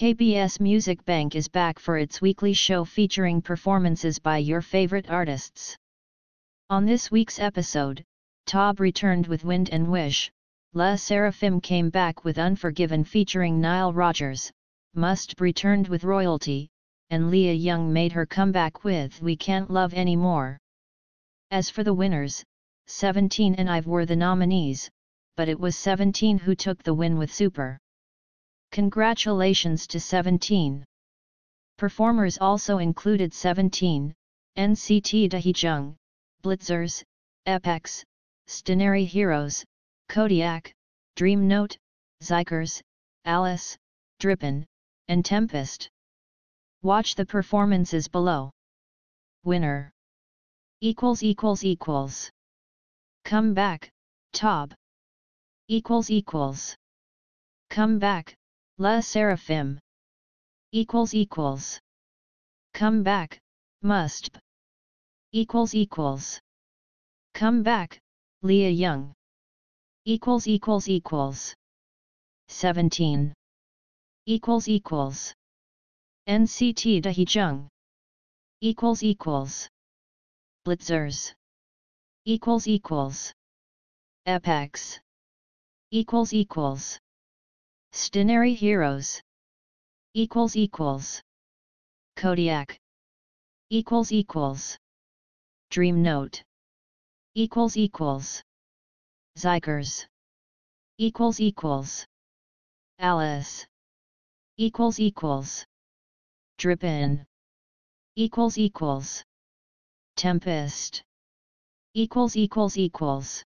KBS Music Bank is back for its weekly show featuring performances by your favorite artists. On this week's episode, BTOB returned with Wind and Wish, LE SSERAFIM came back with Unforgiven featuring Nile Rodgers, Must returned with Royalty, and Lee A Young made her comeback with We Can't Love Anymore. As for the winners, 17 and IVE were the nominees, but it was 17 who took the win with Super. Congratulations to 17. Performers also included 17, NCT DOJAEJUNG, Blitzers, EPEX, Xdinary Heroes, XODIAC, Dream Note, xikers, Alice, Drippin, and Tempest. Watch the performances below. Winner equals equals equals Come back, BTOB equals equals Come back, LE SSERAFIM equals equals Come back, Must equals equals Come back, Lee A Young equals equals equals 17 equals equals NCT DOJAEJUNG equals equals Blitzers equals equals EPEX equals equals Xdinary Heroes. Equals equals. XODIAC. Equals equals. DreamNote. Equals equals. xikers. Equals equals. Alice. Equals equals. Drippin equals equals. Tempest. Equals equals equals